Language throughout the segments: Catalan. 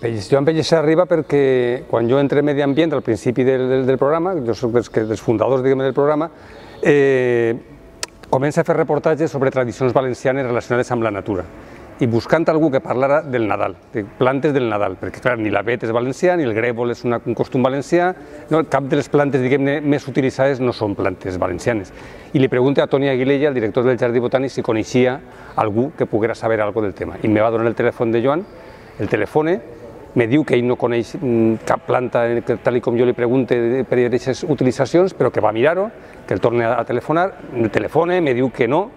Joan Pellicer arriba perquè quan jo entré a Medi Ambient al principi del, del, del programa, jo soc dels, dels fundadors diguem, del programa, eh, a fer reportatges sobre tradicions valencianes relacionades amb la natura i buscant algú que parlara del Nadal, de plantes del Nadal, perquè clar, ni l'avet és valencià, ni el grèvol és una, un costum valencià, no, cap de les plantes més utilitzades no són plantes valencianes. I li pregunta a Toni Aguilella, el director del Jardí Botànic, si coneixia algú que poguera saber alguna del tema. I me va donar el telèfon de Joan, el telefone, me diu que ell no coneix mm, cap planta, tal com jo li pregunte per aquestes utilitzacions, però que va mirar-ho, que el torna a telefonar, el telefone, me diu que no,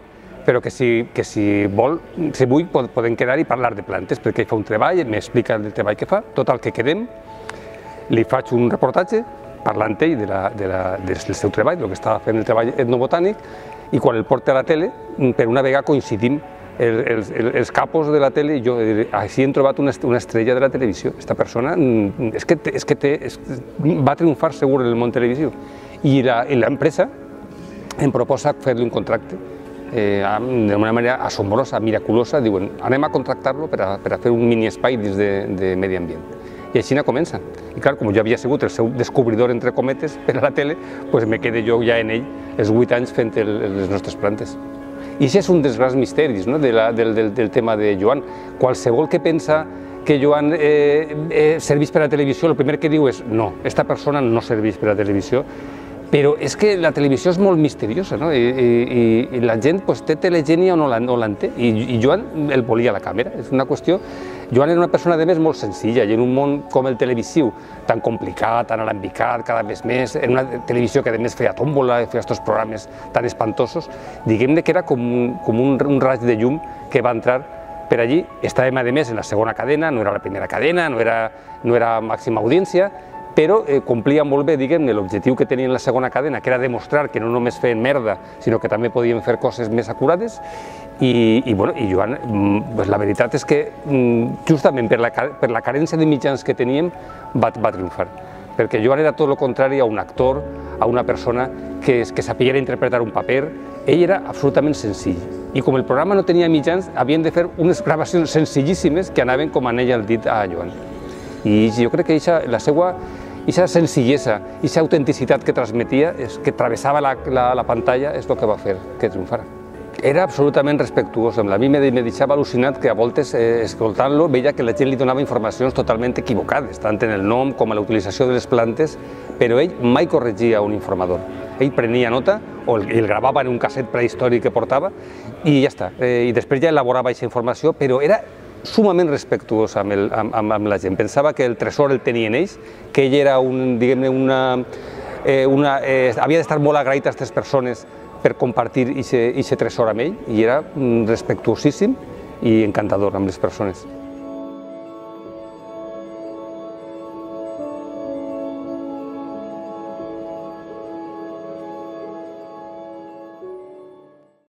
però que si, que si vol, si vull, podem quedar i parlar de plantes, perquè ell fa un treball, m'explica el treball que fa, tot el que quedem, li faig un reportatge parlant ell de la, de la, del seu treball, el que estava fent el treball etnobotànic, i quan el porta a la tele, per una vegada coincidim els, els, els capos de la tele, jo així hem trobat una, una estrella de la televisió. Esta persona mm, és que, és que té, és, va triomfar segur en el món televisiu. I l'empresa em proposa fer-li un contracte eh, d'una manera assombrosa, miraculosa, diuen anem a contractar-lo per, a, per a fer un mini espai dins de, de medi ambient. I així comença. I clar, com jo havia sigut el seu descobridor, entre cometes, per a la tele, pues me quedé jo ja en ell els vuit anys fent el, les nostres plantes. I això és un dels grans misteris no? de la, del, del, del tema de Joan. Qualsevol que pensa que Joan eh, eh, serveix per a la televisió, el primer que diu és no, aquesta persona no serveix per a la televisió, però és que la televisió és molt misteriosa, no? I, i, i la gent pues, té telegènia o no l'en té, I, i Joan el volia a la càmera, és una qüestió... Joan era una persona, de més, molt senzilla, i en un món com el televisiu, tan complicat, tan alambicat, cada vegada més, en una televisió que, a més, feia tòmbola, feia aquests programes tan espantosos, diguem-ne que era com, un, com un, un raig de llum que va entrar per allí. Estàvem, a més, en la segona cadena, no era la primera cadena, no era, no era màxima audiència, però eh, complia molt bé, diguem l'objectiu que tenien la segona cadena, que era demostrar que no només feien merda, sinó que també podien fer coses més acurades, i, i, bueno, i Joan, mm, pues la veritat és que mm, justament per la, per la carència de mitjans que teníem va, va triomfar, perquè Joan era tot el contrari a un actor, a una persona que, que sapia interpretar un paper, ell era absolutament senzill. I com el programa no tenia mitjans, havien de fer unes gravacions senzillíssimes que anaven com anella el dit a Joan. I jo crec que eixa, la seva aquesta senzillesa, aquesta autenticitat que transmetia, és, que travessava la, la, la pantalla, és el que va fer que triomfara. Era absolutament respectuós amb la mi me deixava al·lucinat que a voltes, eh, escoltant-lo, veia que la gent li donava informacions totalment equivocades, tant en el nom com a la utilització de les plantes, però ell mai corregia un informador. Ell prenia nota, o el, el gravava en un casset prehistòric que portava, i ja està. Eh, I després ja elaborava aquesta informació, però era sumament respectuós amb, el, amb, amb la gent. Pensava que el tresor el tenien ells, que ell era un, diguem-ne, una, eh, una, eh, havia d'estar molt agraït a aquestes persones per compartir aquest tresor amb ell, i era mm, respectuosíssim i encantador amb les persones.